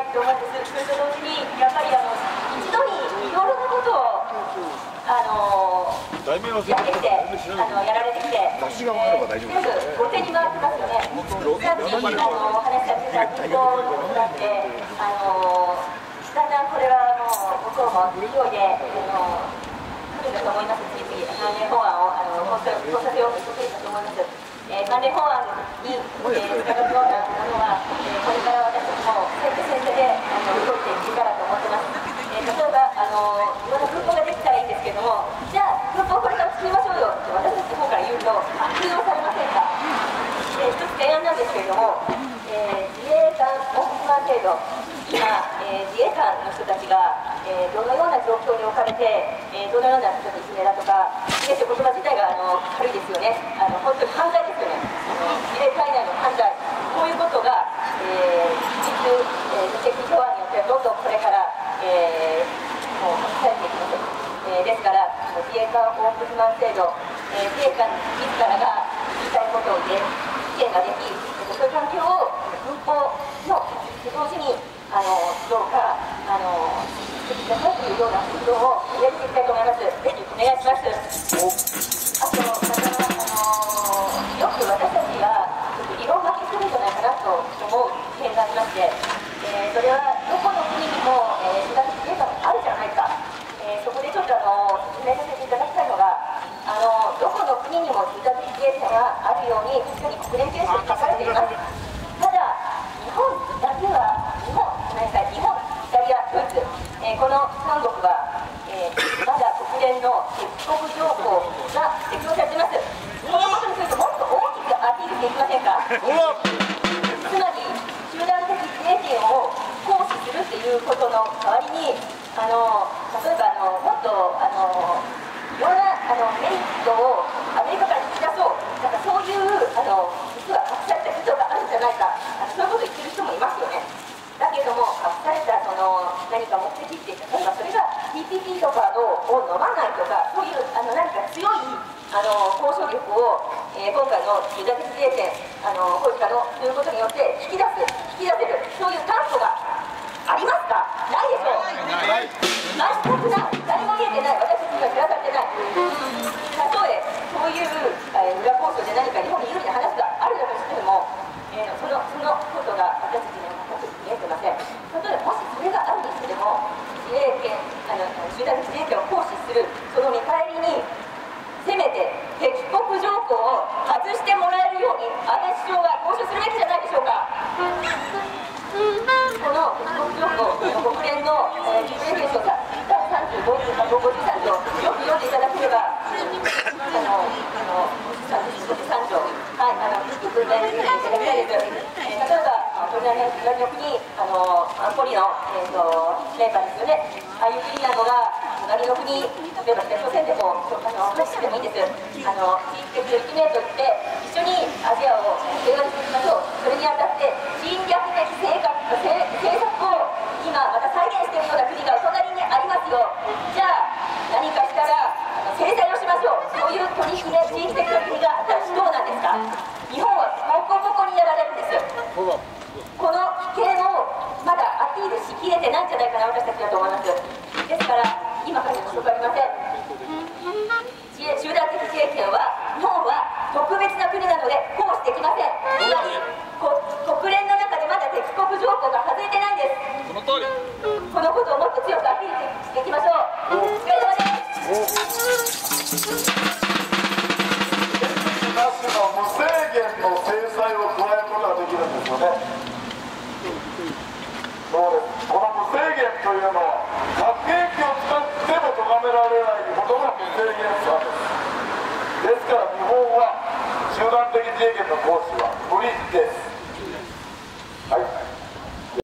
いと思それと同時にやっぱりあの一度にいろいろなことをあのやってきてあのやられてきて、全部、後手に回ってますよねさっきあのお話しさせてただいたなんであのだんだんこれはもう僕こも勢いであの来るんだと思います次々あの、ね、法案をあの交差点を作るんたと思いますえー、関連法案に、えー、使うようなものは、えー、これから私たちも先手先手であの動いていけたらと思ってます。えー、例えばあのいろんな空港ができたらいいんですけども、じゃあ空港これから作りましょうよって私たちの方から言うと、通用されませんか。えー、一つ提案なんですけれども、えー、自衛官オフィスマン制度今、えー、自衛官の人たちが、えー、どのような状況に置かれて、えー、どのような人たちいじめだとか、自衛という言葉自体があの軽いですよね、あの本当に犯罪ですよね、あの自衛隊内の犯罪、こういうことが、えー、実、えー、無責任法案によってどんどんこれから、えー、もうされていきます。えー、ですから、自衛官オープンマン制度、えー、自衛官自らが言いたいことを言え、意見ができ、そういう環境を軍法の同時にあのどうかあの作ってくださいというような活動をやっていきたいと思います。ぜひお願いします。あとまたあのよく私たちが色巻きするんじゃないかなと思う点がありまして、えー、それはどこの国にも、えー、手書きデータがあるじゃないか、えー、そこでちょっとあの説明させていただきたいのが。あのどこの国にも手書きデータがあるように国連憲章に書かれています。えー、この三国は、えー、まだ国連の敵国条項が適用されていますこのことについてもっと大きくアピールしていきませんかつまり集団的自衛権を行使するっていうことの代わりにあの例えばあのもっとあのいろんなあのメリットをアメリカから引き出そうなんかそういうあの実は隠された意図があるんじゃないかあのそういうことを言ってる人もいますよねだけども隠されたその何か目的ってきて例えばそれが TPP とかを飲まないとかそういうあの何か強いあの交渉力を、えー、今回のユダ的自衛権あの保持可能ということによって引き出す引き出せるそういう担保がありますかないでしょう全くない。誰も見えてない。私たちには知らされてない。たとえそうい。う、えー、裏交渉で何か日本に有利な話があるだとしても、えー、そのそのことが私たちに見えてません例えばもしそれがあるにしても自衛権あの集団自衛権を行使するその見返りにせめて敵国条項を外してもらえるように安倍首相が交渉するべきじゃないでしょうか。この国国連の、えー、自衛権書が35 53条よく読んでいただければあのあの53条はいあの訓練していただきたいです、えー、例えば隣の国あの安保理の、えーと、メンバーですよね。隣の国例えば北朝鮮でもあの発してもいいんですあの地域的力名といって一緒にアジアを平和にしていきましょうそれにあたって侵略的政策政策を今また再現しているような国がお隣にありますよ。じゃあ何かしたら制裁をしましょうそういう取引で地域的な国があったらどうなんですか？日本はボコボコにやられるんです。この危険をまだアピールしきれてないんじゃないかな私たちだと思います。ですから今からでもかりません集団的自衛権は日本は特別な国なので行使できませんつまり国連の中でまだ敵国条項が外れてないんですその通りこのことをもっと強くアピールしていきましょう集団的自衛権の行使は不利です。